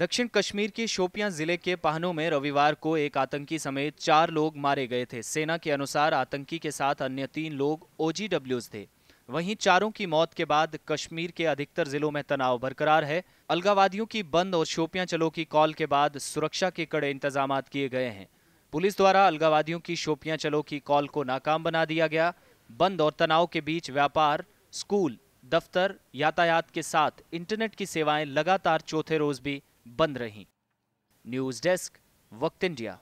दक्षिण कश्मीर के शोपियाँ ज़िले के पहनों में रविवार को एक आतंकी समेत चार लोग मारे गए थे। सेना के अनुसार आतंकी के साथ अन्य तीन लोग ओजीडब्ल्यूज थे। वहीं चारों की मौत के बाद कश्मीर के अधिकतर जिलों में तनाव बरकरार है। अलगावादियों की बंद और शोपियाँ चलो की कॉल के बाद सुरक्षा के कड़े इंतज़ाम किए गए हैं। पुलिस द्वारा अलगावादियों की शोपियाँ चलो की कॉल को नाकाम बना दिया गया। बंद और तनाव के बीच व्यापार, स्कूल, दफ्तर, यातायात के साथ इंटरनेट की सेवाएँ लगातार चौथे रोज भी बंद रहीं। News desk Waqt India.